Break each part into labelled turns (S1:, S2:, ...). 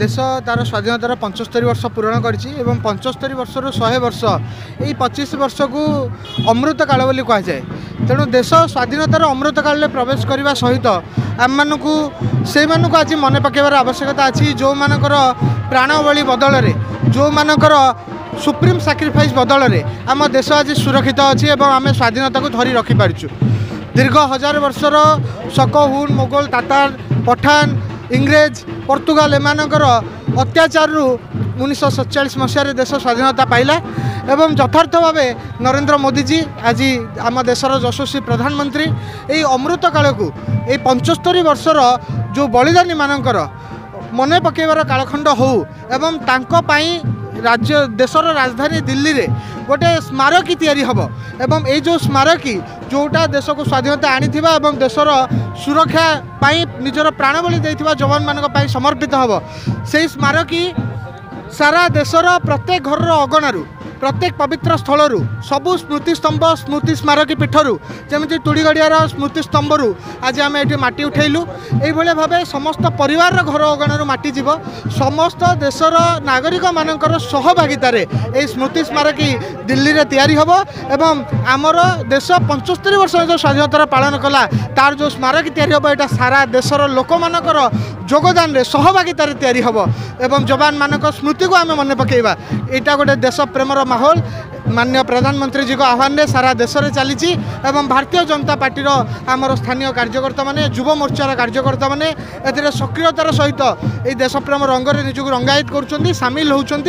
S1: ଦେଶ ତା'ର ସ୍ୱାଧୀନତାର ପଞ୍ଚସ୍ତରୀ ବର୍ଷ ପୂରଣ କରିଛି ଏବଂ ପଞ୍ଚସ୍ତରୀ ବର୍ଷରୁ ଶହେ ବର୍ଷ ଏଇ ପଚିଶ ବର୍ଷକୁ ଅମୃତକାଳ ବୋଲି କୁହାଯାଏ ତେଣୁ ଦେଶ ସ୍ୱାଧୀନତାର ଅମୃତକାଳରେ ପ୍ରବେଶ କରିବା ସହିତ ଆମମାନଙ୍କୁ ସେଇମାନଙ୍କୁ ଆଜି ମନେ ପକାଇବାର ଆବଶ୍ୟକତା ଅଛି ଯେଉଁମାନଙ୍କର ପ୍ରାଣବଳୀ ବଦଳରେ ଯେଉଁମାନଙ୍କର ସୁପ୍ରିମ୍ ସାକ୍ରିଫାଇସ୍ ବଦଳରେ ଆମ ଦେଶ ଆଜି ସୁରକ୍ଷିତ ଅଛି ଏବଂ ଆମେ ସ୍ୱାଧୀନତାକୁ ଧରି ରଖିପାରିଛୁ ଦୀର୍ଘ ହଜାର ବର୍ଷର ଶକ ହୁନ୍ ମୋଗଲ ତାତାର ପଠାନ ଇଂରେଜ ପର୍ତ୍ତୁଗାଲ ଏମାନଙ୍କର ଅତ୍ୟାଚାରରୁ ଉଣେଇଶହ ସତଚାଳିଶ ମସିହାରେ ଦେଶ ସ୍ୱାଧୀନତା ପାଇଲା ଏବଂ ଯଥାର୍ଥ ଭାବେ ନରେନ୍ଦ୍ର ମୋଦିଜୀ ଆଜି ଆମ ଦେଶର ଯଶସ୍ୱୀ ପ୍ରଧାନମନ୍ତ୍ରୀ ଏଇ ଅମୃତ କାଳକୁ ଏଇ ପଞ୍ଚସ୍ତରୀ ବର୍ଷର ଯେଉଁ ବଳିଦାନୀମାନଙ୍କର ମନେ ପକାଇବାର କାଳଖଣ୍ଡ ହେଉ ଏବଂ ତାଙ୍କ ପାଇଁ ରାଜ୍ୟ ଦେଶର ରାଜଧାନୀ ଦିଲ୍ଲୀରେ ଗୋଟେ ସ୍ମାରକୀ ତିଆରି ହେବ ଏବଂ ଏଇ ଯେଉଁ ସ୍ମାରକୀ ଯେଉଁଟା ଦେଶକୁ ସ୍ୱାଧୀନତା ଆଣିଥିବା ଏବଂ ଦେଶର ସୁରକ୍ଷା ପାଇଁ ନିଜର ପ୍ରାଣବଳି ଦେଇଥିବା ଯବାନମାନଙ୍କ ପାଇଁ ସମର୍ପିତ ହେବ ସେହି ସ୍ମାରକୀ ସାରା ଦେଶର ପ୍ରତ୍ୟେକ ଘରର ଅଗଣାରୁ ପ୍ରତ୍ୟେକ ପବିତ୍ର ସ୍ଥଳରୁ ସବୁ ସ୍ମୃତିସ୍ତମ୍ଭ ସ୍ମୃତି ସ୍ମାରକୀ ପୀଠରୁ ଯେମିତି ତୁଡ଼ିଗଡ଼ିଆର ସ୍ମୃତିସ୍ତମ୍ଭରୁ ଆଜି ଆମେ ଏଠି ମାଟି ଉଠାଇଲୁ ଏଇଭଳିଆ ଭାବେ ସମସ୍ତ ପରିବାରର ଘର ଅଗଣାରୁ ମାଟି ଯିବ ସମସ୍ତ ଦେଶର ନାଗରିକମାନଙ୍କର ସହଭାଗିତାରେ ଏହି ସ୍ମୃତି ସ୍ମାରକୀ ଦିଲ୍ଲୀରେ ତିଆରି ହେବ ଏବଂ ଆମର ଦେଶ ପଞ୍ଚସ୍ତରୀ ବର୍ଷ ଯେଉଁ ସ୍ୱାଧୀନତାର ପାଳନ କଲା ତା'ର ଯେଉଁ ସ୍ମାରକୀ ତିଆରି ହେବ ଏଇଟା ସାରା ଦେଶର ଲୋକମାନଙ୍କର ଯୋଗଦାନରେ ସହଭାଗିତାରେ ତିଆରି ହେବ ଏବଂ ଯବାନମାନଙ୍କ ସ୍ମୃତିକୁ ଆମେ ମନେ ପକାଇବା ଏଇଟା ଗୋଟେ ଦେଶ ପ୍ରେମର Mahol মাননীয় প্রধানমন্ত্রীজীক আহ্বানে সারা দেশের চালিছি এবং ভারতীয় জনতা পার্টির আমার স্থানীয় কার্যকর্তা মানে যুব মোর্চার কার্যকর্তা মানে এর সক্রিয়তার সহিত এই দেশপ্রেম রঙরে নিজক রঙ্গায়িত করছেন সামিল হচ্ছেন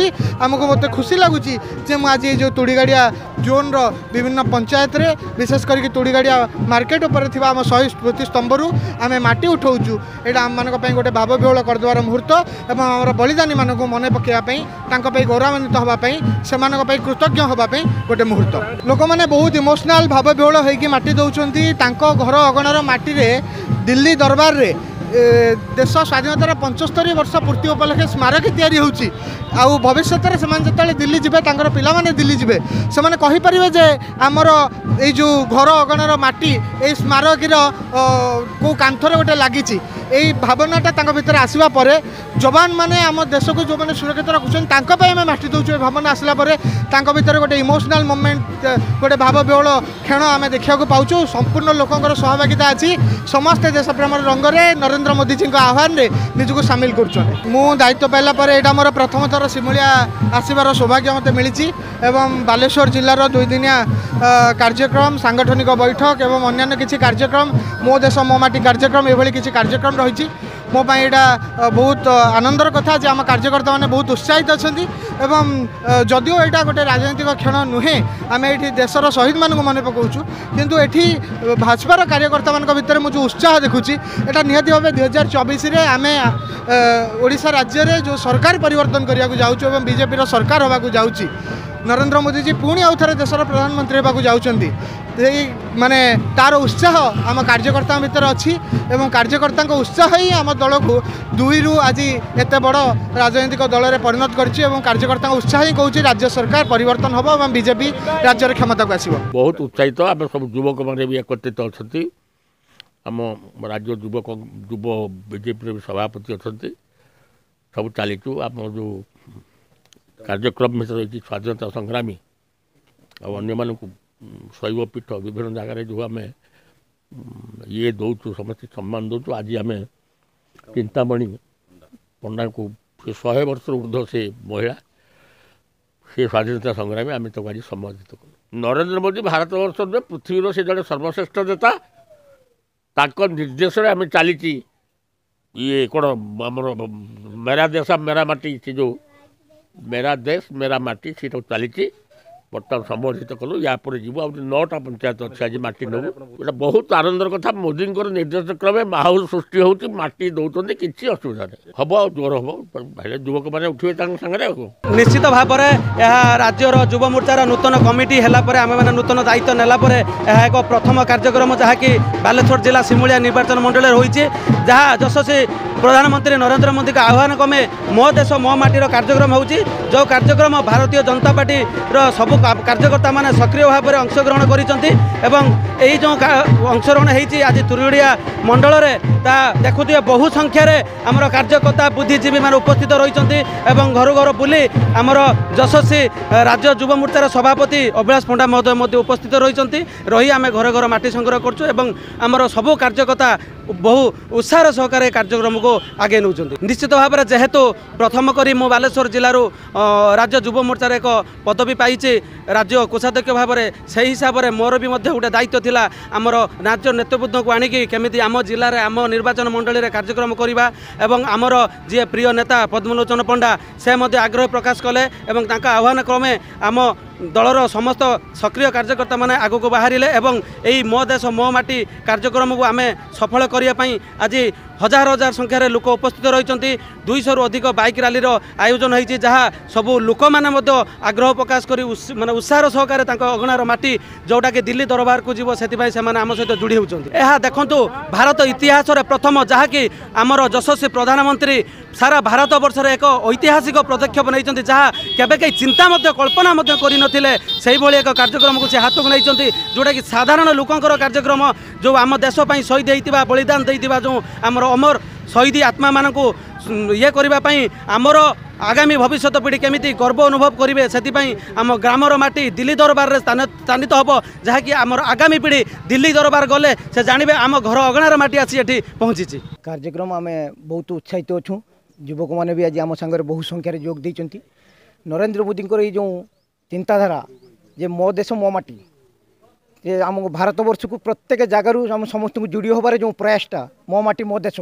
S1: আমি মতো খুশি লাগুচি যে আজ এই যে তুড়িগাড়িয়া জোনর বিভিন্ন পঞ্চায়েতরে বিশেষ করি তুড়িগাড়িয়া মার্কেট উপরে আমার শহীদ স্মৃতি স্তম্ভর আমি মাটি উঠাউছু এটা আমি গোটে ভাববিহল করিদেবার মুহূর্ত এবং আমার বলিদানী মানুষ মনে পকাইবা তাঁর গৌরবান্বিত হওয়া সে কৃতজ্ঞ হওয়া ପାଇଁ ଗୋଟେ ମୁହୂର୍ତ୍ତ ଲୋକମାନେ ବହୁତ ଇମୋସନାଲ୍ ଭାବବିହଳ ହୋଇକି ମାଟି ଦେଉଛନ୍ତି ତାଙ୍କ ଘର ଅଗଣାର ମାଟିରେ ଦିଲ୍ଲୀ ଦରବାରରେ ଦେଶ ସ୍ୱାଧୀନତାର ପଞ୍ଚସ୍ତରୀ ବର୍ଷ ପୂର୍ତ୍ତି ଉପଲକ୍ଷେ ସ୍ମାରକୀ ତିଆରି ହେଉଛି ଆଉ ଭବିଷ୍ୟତରେ ସେମାନେ ଯେତେବେଳେ ଦିଲ୍ଲୀ ଯିବେ ତାଙ୍କର ପିଲାମାନେ ଦିଲ୍ଲୀ ଯିବେ ସେମାନେ କହିପାରିବେ ଯେ ଆମର ଏଇ ଯେଉଁ ଘର ଅଗଣାର ମାଟି ଏଇ ସ୍ମାରକୀର କେଉଁ କାନ୍ଥରେ ଗୋଟେ ଲାଗିଛି এই ভাবনাটা তাঙ্ক ভিতরে আসবা পরে ଯବାନ ମାନେ ଆମ ଦେଶକୁ ଯେଉଁମାନେ ସୁରକ୍ଷିତ ରଖୁଛନ୍ତି ତାଙ୍କ ପାଇଁ ଆମେ ମାଟି ଦେଉଛୁ ଏ ଭାବନା ଆସିଲା ପରେ ତାଙ୍କ ଭିତରେ ଗୋଟେ ଇମୋସନାଲ୍ ମୁମେଣ୍ଟ ଗୋଟେ ଭାବବିହଳ କ୍ଷଣ ଆମେ ଦେଖିବାକୁ ପାଉଛୁ ସମ୍ପୂର୍ଣ୍ଣ ଲୋକଙ୍କର ସହଭାଗିତା ଅଛି ସମସ୍ତେ ଦେଶପ୍ରେମର ରଙ୍ଗରେ ନରେନ୍ଦ୍ର ମୋଦିଜୀଙ୍କ ଆହ୍ୱାନରେ ନିଜକୁ ସାମିଲ କରୁଛନ୍ତି ମୁଁ ଦାୟିତ୍ୱ ପାଇଲା ପରେ ଏଇଟା ମୋର ପ୍ରଥମ ଥର ସିମୁଳିଆ ଆସିବାର ସୌଭାଗ୍ୟ ମୋତେ ମିଳିଛି ଏବଂ ବାଲେଶ୍ୱର ଜିଲ୍ଲାର ଦୁଇଦିନିଆ କାର୍ଯ୍ୟକ୍ରମ ସାଙ୍ଗଠନିକ ବୈଠକ ଏବଂ ଅନ୍ୟାନ୍ୟ କିଛି କାର୍ଯ୍ୟକ୍ରମ ମୋ ଦେଶ ମୋ ମାଟି କାର୍ଯ୍ୟକ୍ରମ ଏଭଳି କିଛି କାର୍ଯ୍ୟକ୍ରମ রয়েছে মো এটা বহুত আনন্দর কথা যে আমার কার্যকর্তা মানে বহু উৎসাহিত অনেক এবং যদিও এটা গোটে রাজনৈতিক ক্ষণ নুহে আমি এটি দেশের শহীদ মানুষ মনে পকাউছু কিন্তু এটি ভাজপার কার্যকর্তা মান ভিতরে মু উৎসাহ দেখুছি এটা নিহতি ভাবে দুই হাজার চবিশে আমি ওড়শা রাজ্যের যে সরকার পরিবর্তন করা যাচ্ছু এবং বিজেপির সরকার হওয়া যাচ্ছি ନରେନ୍ଦ୍ର ମୋଦିଜୀ ପୁଣି ଆଉ ଥରେ ଦେଶର ପ୍ରଧାନମନ୍ତ୍ରୀ ହେବାକୁ ଯାଉଛନ୍ତି ସେଇ ମାନେ ତା'ର ଉତ୍ସାହ ଆମ କାର୍ଯ୍ୟକର୍ତ୍ତାଙ୍କ ଭିତରେ ଅଛି ଏବଂ କାର୍ଯ୍ୟକର୍ତ୍ତାଙ୍କ ଉତ୍ସାହ ହିଁ ଆମ ଦଳକୁ ଦୁଇରୁ ଆଜି ଏତେ ବଡ଼ ରାଜନୈତିକ ଦଳରେ ପରିଣତ କରିଛି ଏବଂ କାର୍ଯ୍ୟକର୍ତ୍ତାଙ୍କ ଉତ୍ସାହ ହିଁ କହୁଛି ରାଜ୍ୟ ସରକାର ପରିବର୍ତ୍ତନ ହେବ ଏବଂ ବିଜେପି ରାଜ୍ୟରେ କ୍ଷମତାକୁ ଆସିବ
S2: ବହୁତ ଉତ୍ସାହିତ ଆମେ ସବୁ ଯୁବକମାନେ ବି ଏକତ୍ରିତ ଅଛନ୍ତି ଆମ ରାଜ୍ୟ ଯୁବକ ଯୁବ ବିଜେପିର ବି ସଭାପତି ଅଛନ୍ତି ସବୁ ଚାଲିଛୁ ଆମ ଯେଉଁ କାର୍ଯ୍ୟକ୍ରମ ସ୍ୱାଧୀନତା ସଂଗ୍ରାମୀ ଆଉ ଅନ୍ୟମାନଙ୍କୁ ଶୈବପୀଠ ବିଭିନ୍ନ ଜାଗାରେ ଯେଉଁ ଆମେ ଇଏ ଦେଉଛୁ ସମସ୍ତେ ସମ୍ମାନ ଦେଉଛୁ ଆଜି ଆମେ ଚିନ୍ତାମଣି ପଣ୍ଡାଙ୍କୁ ସେ ଶହେ ବର୍ଷରୁ ଉର୍ଦ୍ଧ୍ୱ ସେ ମହିଳା ସେ ସ୍ୱାଧୀନତା ସଂଗ୍ରାମୀ ଆମେ ତାକୁ ଆଜି ସମ୍ମାନିତ କଲୁ ନରେନ୍ଦ୍ର ମୋଦି ଭାରତବର୍ଷ ନୁହେଁ ପୃଥିବୀର ସେ ଜଣେ ସର୍ବଶ୍ରେଷ୍ଠ ନେତା ତାଙ୍କ ନିର୍ଦ୍ଦେଶରେ ଆମେ ଚାଲିଛି ଇଏ କ'ଣ ଆମର ମେରା ଦେଶ ମେରା ମାଟି ସେ ଯେଉଁ मेरा देश मेरा माटी ସେଇଟା ଚାଲିଛି ବର୍ତ୍ତମାନ ସମ୍ବୋଧିତ କଲୁ ୟା ପରେ ଯିବୁ ଆଉ ନଅଟା ପଞ୍ଚାୟତ ଅଛି ଆଜି ମାଟି ନେବୁ ଏଇଟା ବହୁତ ଆନନ୍ଦର କଥା ମୋଦିଙ୍କର ନିର୍ଦ୍ଦେଶ କ୍ରମେ ମାହୋଲ ସୃଷ୍ଟି ହେଉଛି ମାଟି ଦେଉଛନ୍ତି କିଛି ଅସୁବିଧା ନାହିଁ ହେବ ଆଉ ଜୋର ହେବ ଭାଇଲେ ଯୁବକମାନେ ଉଠିବେ ତାଙ୍କ ସାଙ୍ଗରେ ଆଉ
S3: ନିଶ୍ଚିତ ଭାବରେ ଏହା ରାଜ୍ୟର ଯୁବ ମୋର୍ଚ୍ଚାର ନୂତନ କମିଟି ହେଲା ପରେ ଆମେମାନେ ନୂତନ ଦାୟିତ୍ୱ ନେଲା ପରେ ଏହା ଏକ ପ୍ରଥମ କାର୍ଯ୍ୟକ୍ରମ ଯାହାକି ବାଲେଶ୍ୱର ଜିଲ୍ଲା ସିମୁଳିଆ ନିର୍ବାଚନ ମଣ୍ଡଳୀରେ ହୋଇଛି ଯାହା ଯଶସ୍ୱୀ ପ୍ରଧାନମନ୍ତ୍ରୀ ନରେନ୍ଦ୍ର ମୋଦିଙ୍କ ଆହ୍ୱାନ କ୍ରମେ ମୋ ଦେଶ ମୋ ମାଟିର କାର୍ଯ୍ୟକ୍ରମ ହେଉଛି ଯେଉଁ କାର୍ଯ୍ୟକ୍ରମ ଭାରତୀୟ ଜନତା ପାର୍ଟିର ସବୁ କାର୍ଯ୍ୟକର୍ତ୍ତାମାନେ ସକ୍ରିୟ ଭାବରେ ଅଂଶଗ୍ରହଣ କରିଛନ୍ତି ଏବଂ ଏହି ଯେଉଁ ଅଂଶଗ୍ରହଣ ହୋଇଛି ଆଜି ତୁରୁଡ଼ିଆ ମଣ୍ଡଳରେ ତାହା ଦେଖୁଥିବେ ବହୁ ସଂଖ୍ୟାରେ ଆମର କାର୍ଯ୍ୟକର୍ତ୍ତା ବୁଦ୍ଧିଜୀବୀମାନେ ଉପସ୍ଥିତ ରହିଛନ୍ତି ଏବଂ ଘରୁ ଘର ବୁଲି ଆମର ଯଶସ୍ୱୀ ରାଜ୍ୟ ଯୁବମୋର୍ଚ୍ଚାର ସଭାପତି ଅଭିଳାଷ ପଣ୍ଡା ମହୋଦୟ ମଧ୍ୟ ଉପସ୍ଥିତ ରହିଛନ୍ତି ରହି ଆମେ ଘର ଘର ମାଟି ସଂଗ୍ରହ କରୁଛୁ ଏବଂ ଆମର ସବୁ କାର୍ଯ୍ୟକର୍ତ୍ତା ବହୁ ଉତ୍ସାହର ସହକାରେ କାର୍ଯ୍ୟକ୍ରମକୁ আগেই ନେଉଛନ୍ତି ନିଶ୍ଚିତ ଭାବରେ ଯେହେତୁ ପ୍ରଥମ କରି ମୁଁ ବାଲେଶ୍ୱର ଜିଲ୍ଲାରୁ ରାଜ୍ୟ ଯୁବ ମୋର୍ଚ୍ଚାର ଏକ ପଦବୀ ପାଇଛି ରାଜ୍ୟ କୋଷାଧ୍ୟକ୍ଷ ଭାବରେ ସେହି ହିସାବରେ ମୋର ବି ମଧ୍ୟ ଗୋଟେ ଦାୟିତ୍ୱ ଥିଲା ଆମର ରାଜ୍ୟ ନେତୃବୃନ୍ଦଙ୍କୁ ଆଣିକି କେମିତି ଆମ ଜିଲ୍ଲାରେ ଆମ ନିର୍ବାଚନ ମଣ୍ଡଳୀରେ କାର୍ଯ୍ୟକ୍ରମ କରିବା ଏବଂ ଆମର ଯିଏ ପ୍ରିୟ ନେତା ପଦ୍ମଲୋଚନ ପଣ୍ଡା ସେ ମଧ୍ୟ ଆଗ୍ରହ ପ୍ରକାଶ କଲେ ଏବଂ ତାଙ୍କ ଆହ୍ୱାନ କ୍ରମେ ଆମ ଦଳର ସମସ୍ତ ସକ୍ରିୟ କାର୍ଯ୍ୟକର୍ତ୍ତାମାନେ ଆଗକୁ ବାହାରିଲେ ଏବଂ ଏହି ମୋ ଦେଶ ମୋ ମାଟି କାର୍ଯ୍ୟକ୍ରମକୁ ଆମେ ସଫଳ କରିବା ପାଇଁ ଆଜି ହଜାର ହଜାର ସଂଖ୍ୟାରେ ସଂଖ୍ୟାରେ ଲୋକ ଉପସ୍ଥିତ ରହିଛନ୍ତି ଦୁଇଶହରୁ ଅଧିକ ବାଇକ୍ ରାଲିର ଆୟୋଜନ ହୋଇଛି ଯାହା ସବୁ ଲୋକମାନେ ମଧ୍ୟ ଆଗ୍ରହ ପ୍ରକାଶ କରି ମାନେ ଉତ୍ସାହର ସହକାରେ ତାଙ୍କ ଅଗଣାର ମାଟି ଯେଉଁଟାକି ଦିଲ୍ଲୀ ଦରବାରକୁ ଯିବ ସେଥିପାଇଁ ସେମାନେ ଆମ ସହିତ ଯୋଡ଼ି ହେଉଛନ୍ତି ଏହା ଦେଖନ୍ତୁ ଭାରତ ଇତିହାସରେ ପ୍ରଥମ ଯାହାକି ଆମର ଯଶସ୍ୱୀ ପ୍ରଧାନମନ୍ତ୍ରୀ ସାରା ଭାରତବର୍ଷରେ ଏକ ଐତିହାସିକ ପଦକ୍ଷେପ ନେଇଛନ୍ତି ଯାହା କେବେ କେହି ଚିନ୍ତା ମଧ୍ୟ କଳ୍ପନା ମଧ୍ୟ କରିନଥିଲେ ସେହିଭଳି ଏକ କାର୍ଯ୍ୟକ୍ରମକୁ ସେ ହାତକୁ ନେଇଛନ୍ତି ଯେଉଁଟାକି ସାଧାରଣ ଲୋକଙ୍କର କାର୍ଯ୍ୟକ୍ରମ ଯେଉଁ ଆମ ଦେଶ ପାଇଁ ଶହୀଦ ହୋଇଥିବା ବଳିଦାନ ଦେଇଥିବା ଯେଉଁ ଆମର ଅମର শহীদ আত্মা মানুষ ইয়ে করা আমার আগামী ভবিষ্যৎ পিঢ়ি কেমিতি গর্ব অনুভব করবে সেপাই আম গ্রামর মাটি দিল্লি দরবারে স্থানিত হব যা কি আমার আগামী পিঢ়ি দিল্লি দরবার গলে সে জাঁবে আমার ঘর অগণার মাটি আসি এটি পৌঁছিছি কার্যক্রম
S4: আমি বহুত উৎসাহিত অছু যুবক মানে বি আজ আমার সাংরে বহু সংখ্যার যোগ দিয়েছেন নরেন্দ্র মোদীঙ্কর এই যে চিন্তাধারা যে মো দেশ মো মাটি যে আম ভারতবর্ষকে প্রত্যেক জায়গার আম সমস্ত যোড়ি হবার যে প্রয়াসটা মো মাটি মো দেশ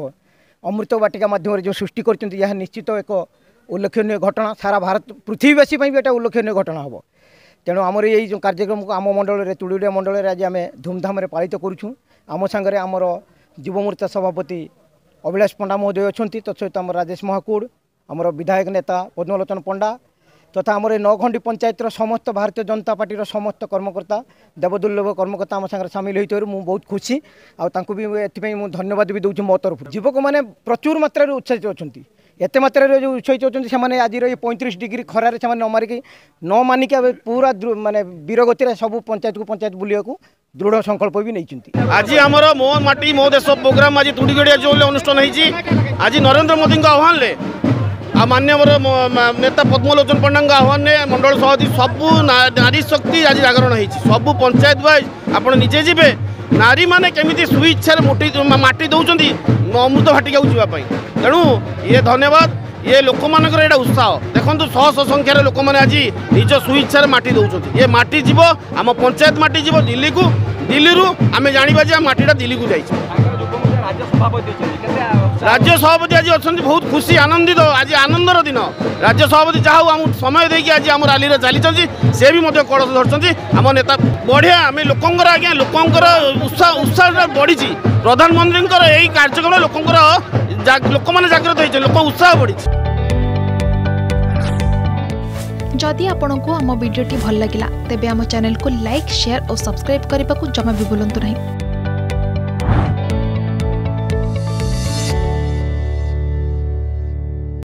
S4: অমৃত বাটিকা মাধ্যমে যে সৃষ্টি করছেন ଏହା ନିଶ୍ଚିତ ଏକ ଉଲ୍ଲେଖନୀୟ ଘଟଣା ସାରା ଭାରତ ପୃଥିବୀବାସୀ ପାଇଁ ବି ଏଇଟା ଉଲ୍ଲେଖନୀୟ ଘଟଣା ହେବ ତେଣୁ ଆମର ଏଇ ଯେଉଁ କାର୍ଯ୍ୟକ୍ରମକୁ ଆମ ମଣ୍ଡଳରେ ତୁଳୁଡ଼ିଆ ମଣ୍ଡଳରେ ଆଜି ଆମେ ଧୁମଧାମରେ ପାଳିତ କରୁଛୁ ଆମ ସାଙ୍ଗରେ ଆମର ଯୁବମୋର୍ଚ୍ଚା ସଭାପତି ଅଭିଳାଷ ପଣ୍ଡା ମହୋଦୟ ଅଛନ୍ତି ତତ୍ସହିତ ଆମର ରାଜେଶ ମହାକୁଡ଼ ଆମର ବିଧାୟକ ନେତା ପଦ୍ମଲୋଚନ ପଣ୍ଡା তথা আমার এই নঘণ্টি পঞ্চায়েতর সমস্ত ভারতীয় জনতা পার্টির সমস্ত কর্মকর্তা দেবদুর্লভ কর্মকর্তা আমার সাথে সামিল হয়েছে মু বহুত খুশি আপনি এপি ধন্যবাদ বি দেছি মো তরফ যুবক মানে প্রচুর মাত্রার উৎসাহিত অনেক এত মাত্রার যে উৎসাহিত অনেক সে আজির এই পঁয়ত্রিশ ডিগ্রি খরার সে নমারিকি নমানিকি পুরা মানে বীরগতি সব পঞ্চায়েতকু পঞ্চায়েত বুলিয়া
S5: দৃঢ় সংকল্প বি আজ আমার মো মাটি মো দেশ প্রোগ্রাম আজ তুড়িগড়িয়া জোন অনুষ্ঠান হয়েছি আজ নরেন্দ্র মোদী আহ্বানে মাননীয় নেতা পদ্মলোচন পণ্ডাঙ্ক আহ্বানে মন্ডল সভাপতি সবু নারী শক্তি আজ জাগরণ হয়েছে সবু পঞ্চায়েত ওয়াইজ আপনার নিজে যাবে নারী মানে কমিটি সুইচ্ছার মোটি মাটি দৌঁচ অমৃত ভাটিকাও যা তেমন ইয়ে ধন্যবাদ ইয়ে লোক মানকর এটা উৎসাহ দেখুন শহ শহ সংখ্যার লোক মানে আজ নিজ সুইচ্ছার মাটি দৌঁচ ইয়ে মাটি যাব আমার পঞ্চায়েত মাটি যাব দিল্লি দিল্লি আমি জাঁয়া যে মাটিটা দিল্লি যাইছে রাজ্য সভাপতি আজ অনেক বহু খুশি আনন্দিত আজ আনন্দর দিন রাজ্য সভাপতি যা হোক আমি সময় দিয়ে আজ আমার রালিরে চালিয়েছেন সে বি কলস ধরছেন আমার নেতা বড়িয়া আমি লোকঙ্কর আজ্ঞা লোকঙ্কর উৎসাহ উৎসাহটা বড়িছি প্রধানমন্ত্রী এই কার্যক্রম লোকঙ্কর লোক মানে জাগ্রত হয়েছে লোক উৎসাহ বড়িছে যদি
S6: আপনার को आम भिडी भल लगा तेब आम चेल्क लाइक सेयार और सब्सक्राइब करने को जमा भी